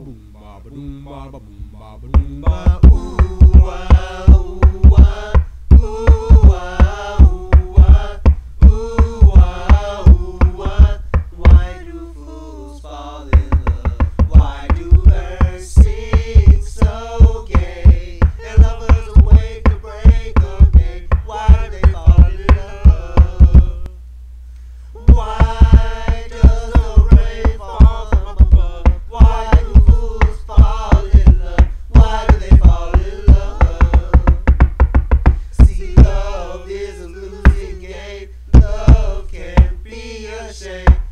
boom ba ba doom ba ba boom ba ba doom ba say.